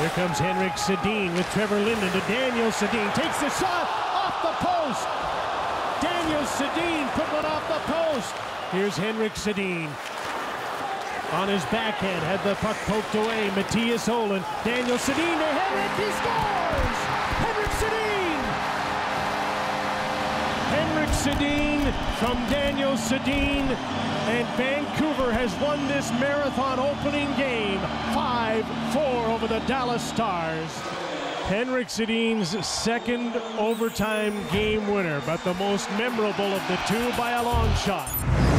Here comes Henrik Sedin with Trevor Linden to Daniel Sedin. Takes the shot off the post. Daniel Sedin put one off the post. Here's Henrik Sedin. On his backhand, had the puck poked away. Mattias Öhlund. Daniel Sedin to Henrik. He scores! Henrik Sedin! Henrik Sedin from Daniel Sedin. And Vancouver has won this marathon opening game 5-4 over the Dallas Stars. Henrik Sedin's second overtime game winner, but the most memorable of the two by a long shot.